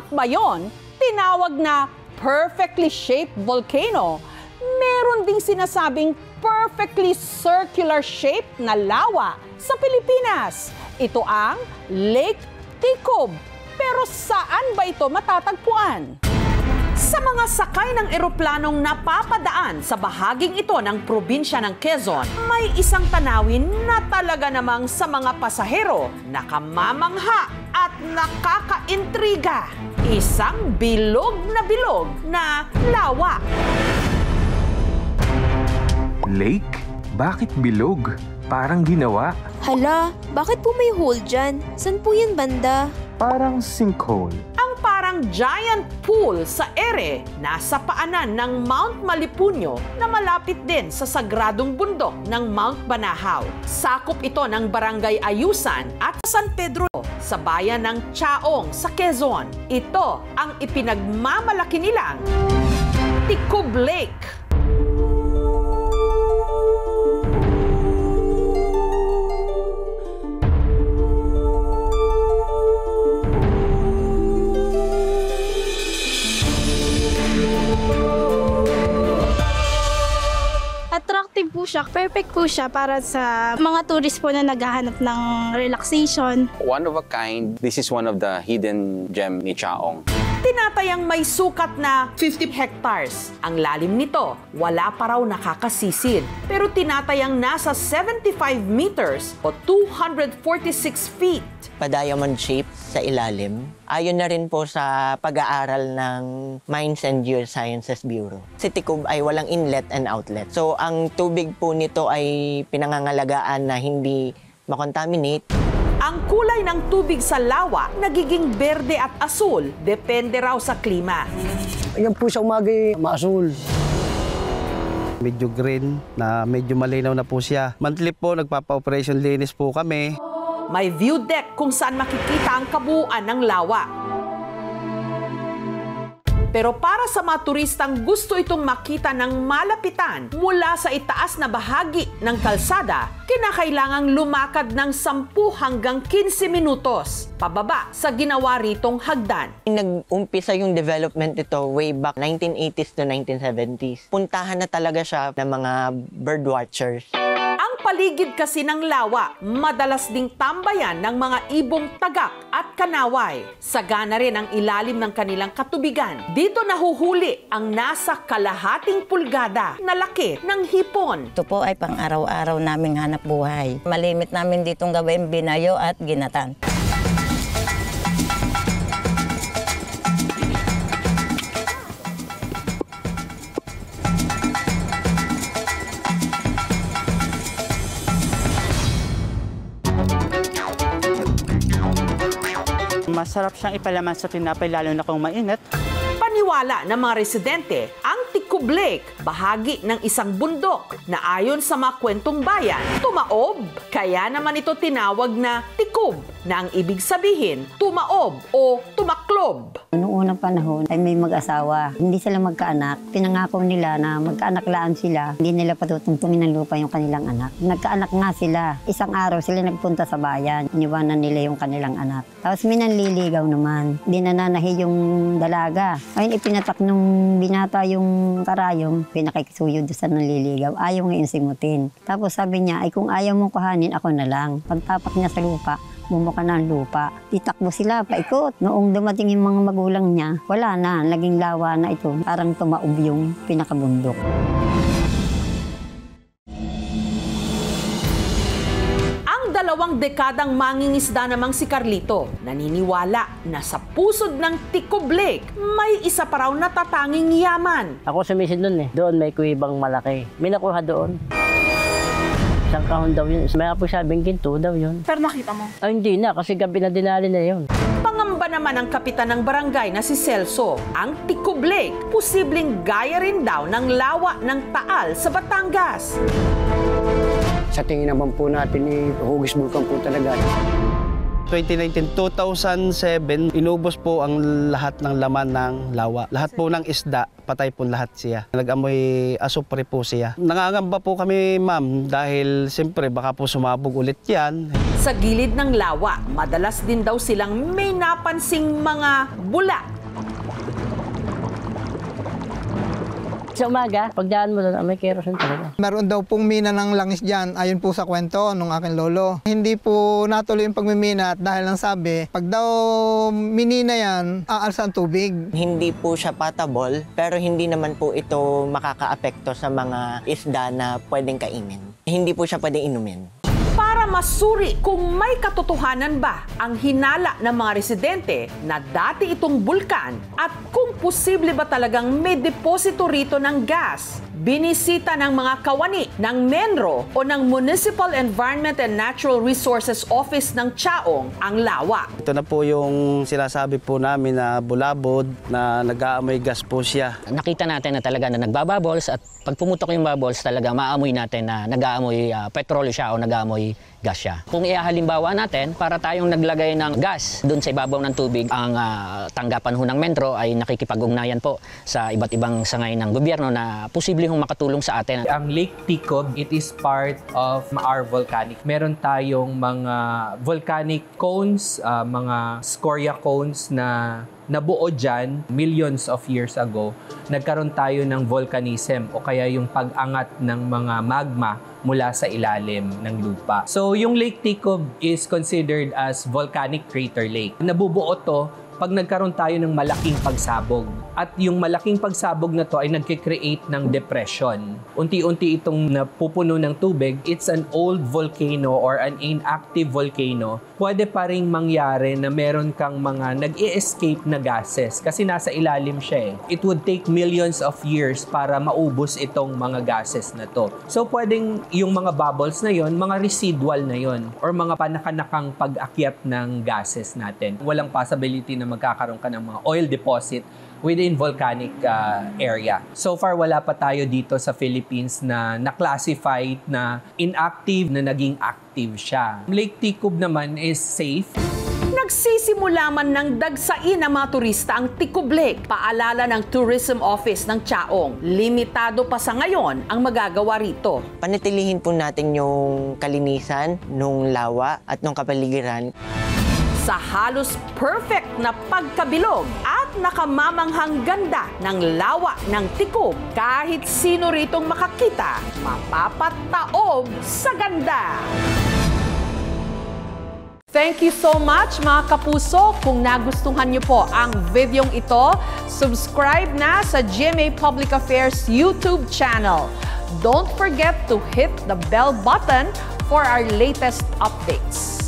Mount Mayon, tinawag na perfectly shaped volcano, meron ding sinasabing perfectly circular shape na lawa sa Pilipinas. Ito ang Lake Ticob. Pero saan ba ito matatagpuan? Sa mga sakay ng eroplanong napapadaan sa bahaging ito ng probinsya ng Quezon, may isang tanawin na talaga namang sa mga pasahero nakamamangha at nakakaintriga. Isang bilog na bilog na lawa. Lake? Bakit bilog? Parang ginawa. Hala, bakit po may hole dyan? San po yan banda? Parang sinkhole. Giant pool sa ere nasa paanan ng Mount Malipunyo na malapit din sa sagradong bundok ng Mount Banahaw. Sakop ito ng Barangay Ayusan at San Pedro sa bayan ng Chaong sa Quezon. Ito ang ipinagmamalaki nilang Ticob Lake. Siya. Perfect po siya para sa mga tourist po na naghahanap ng relaxation. One of a kind, this is one of the hidden gem ni Chaong. Tinatayang may sukat na 50 hectares. Ang lalim nito, wala pa raw nakakasisid. Pero tinatayang nasa 75 meters o 246 feet. pa-diamond shape sa ilalim. Ayon na rin po sa pag-aaral ng Mines and Geosciences Bureau. Si Ticob ay walang inlet and outlet. So ang tubig po nito ay pinangangalagaan na hindi makontaminate. Ang kulay ng tubig sa lawa nagiging berde at asul, depende raw sa klima. Yan po sa umaga maasul. Medyo green na medyo malinaw na po siya. Monthly po, nagpapa-operation linis po kami. May view deck kung saan makikita ang kabuuan ng lawa. Pero para sa mga turistang gusto itong makita ng malapitan mula sa itaas na bahagi ng kalsada, kinakailangang lumakad ng 10 hanggang 15 minutos pababa sa ginawa ritong hagdan. Nag-umpisa yung development nito way back 1980s to 1970s. Puntahan na talaga siya ng mga bird watchers. Paligid kasi ng lawa, madalas ding tambayan ng mga ibong tagak at kanaway. Sagana rin ang ilalim ng kanilang katubigan. Dito nahuhuli ang nasa kalahating pulgada na laki ng hipon. Ito po ay pang araw-araw naming hanap buhay. Malimit namin ditong gawin binayo at ginatan. Masarap siyang ipalaman sa tinapay lalo na kung mainit. Paniwala ng mga residente, ang Ticob Lake, bahagi ng isang bundok na ayon sa mga kwentong bayan, tumaob. Kaya naman ito tinawag na Ticob, na ang ibig sabihin, tumaob o tumaklob. Noong unang panahon ay may mag-asawa. Hindi sila magkaanak. Pinangako nila na magkaanak-laan sila. Hindi nila patutungtungin ng lupa yung kanilang anak. Nagkaanak nga sila. Isang araw sila nagpunta sa bayan. Iniwanan nila yung kanilang anak. Tapos may nanliligaw naman. Hindi nananahi yung dalaga. Ayun, ipinatak nung binata yung karayom, pinakikisuyo doon sa nanliligaw. Ayaw ngayon simutin. Tapos sabi niya, ay kung ayaw mong kuhanin, ako na lang. Pagtapak niya sa lupa, bumuka na ang lupa. Itakbo sila, paikot. Noong dumating yung mga magulang niya, wala na, naging lawa na ito. Parang tumaob yung pinakabundok. Ang dalawang dekadang mangingisda namang si Carlito, naniniwala na sa pusod ng Ticob Lake, may isa pa raw natatanging yaman. Ako sumisid doon eh. Doon may kuwibang malaki. May nakuha doon. Isang kahon daw yun. May po sabing ginto daw yun. Pero nakita mo? Ay, hindi na. Kasi gabi na dinali na yun. Pangamba naman ng kapitan ng barangay na si Celso, ang Ticob Lake, posibleng gaya rin daw ng lawa ng Taal sa Batangas. Sa tingin naman po natin, eh, hugis bulkan po talaga. 2019, 2007, inubos po ang lahat ng laman ng lawa. Lahat po ng isda, patay po lahat siya. Nag-amoy asupre po siya. Nangangamba po kami, ma'am, dahil siyempre baka po sumabog ulit yan. Sa gilid ng lawa, madalas din daw silang may napansing mga bula. Sa umaga, pagdaan mo doon, ah, may kerosene talaga. Meron daw pong mina ng langis dyan, ayon po sa kwento nung aking lolo. Hindi po natuloy yung pagmimina at dahil lang sabi, pag daw minina yan, aalsa ang tubig. Hindi po siya patable, pero hindi naman po ito makakaapekto sa mga isda na pwedeng kainin. Hindi po siya pwedeng inumin. Masuri kung may katotohanan ba ang hinala ng mga residente na dati itong bulkan at kung posible ba talagang may deposito rito ng gas. Binisita ng mga kawani ng MENRO o ng Municipal Environment and Natural Resources Office ng Chaong ang lawa. Ito na po yung sinasabi po namin na bulabod na nag-aamoy gas po siya. Nakita natin na talaga na nagbabubbles at pag pumutok yung bubbles talaga maamoy natin na nag-aamoy uh, petrolyo siya o nag-aamoy gas siya. Kung iahalimbawa natin, para tayong naglagay ng gas doon sa ibabaw ng tubig, ang uh, tanggapan ho ng Mentro ay nakikipag-ugnayan po sa iba't ibang sangay ng gobyerno na posible hong makatulong sa atin. Ang Lake Ticob, it is part of our volcanic. Meron tayong mga volcanic cones, uh, mga scoria cones na nabuo dyan millions of years ago. Nagkaroon tayo ng volcanism o kaya yung pag-angat ng mga magma mula sa ilalim ng lupa. So yung Lake Ticob is considered as volcanic crater lake. Nabubuo to pag nagkaroon tayo ng malaking pagsabog. At yung malaking pagsabog na to ay nagkikreate ng depression. Unti-unti itong napupuno ng tubig. It's an old volcano or an inactive volcano. Pwede pa rin mangyari na meron kang mga nag-i-escape na gases kasi nasa ilalim siya eh. It would take millions of years para maubos itong mga gases na to. So pwedeng yung mga bubbles na yon, mga residual na yon or mga panakanakang pag-akyat ng gases natin. Walang possibility na magkakaroon ka ng mga oil deposit within volcanic uh, area. So far, wala pa tayo dito sa Philippines na na-classified na inactive na naging active siya. Lake Ticob naman is safe. Nagsisimula man ng dagsain ng mga turista ang Ticob Lake. Paalala ng Tourism Office ng Chaong. Limitado pa sa ngayon ang magagawa rito. Panatilihin po natin yung kalinisan nung lawa at nung kapaligiran sa halos perfect na pagkabilog at nakamamanghang ganda ng lawa ng tikob. Kahit sino ritong makakita, mapapataob sa ganda. Thank you so much mga kapuso. Kung nagustuhan niyo po ang videong ito, subscribe na sa GMA Public Affairs YouTube channel. Don't forget to hit the bell button for our latest updates.